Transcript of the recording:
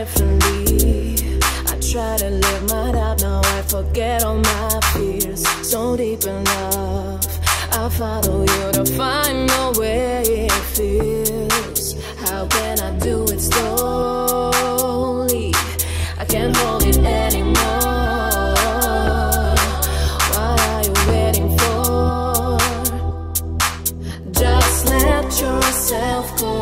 differently. I try to live my life, now I forget all my fears. So deep in love, I follow you to find the way it feels. How can I do it slowly? I can't hold it anymore. What are you waiting for? Just let yourself go.